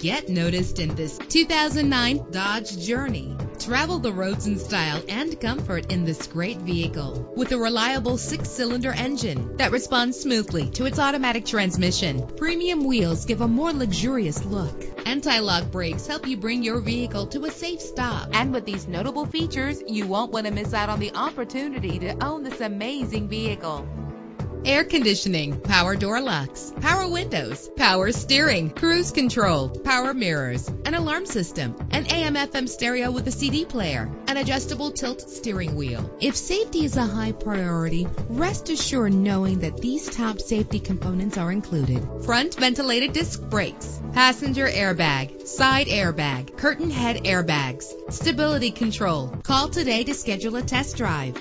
Get noticed in this 2009 Dodge Journey. Travel the roads in style and comfort in this great vehicle with a reliable six-cylinder engine that responds smoothly to its automatic transmission. Premium wheels give a more luxurious look. Anti-lock brakes help you bring your vehicle to a safe stop. And with these notable features, you won't want to miss out on the opportunity to own this amazing vehicle air conditioning, power door locks, power windows, power steering, cruise control, power mirrors, an alarm system, an AM FM stereo with a CD player, an adjustable tilt steering wheel. If safety is a high priority, rest assured knowing that these top safety components are included. Front ventilated disc brakes, passenger airbag, side airbag, curtain head airbags, stability control. Call today to schedule a test drive.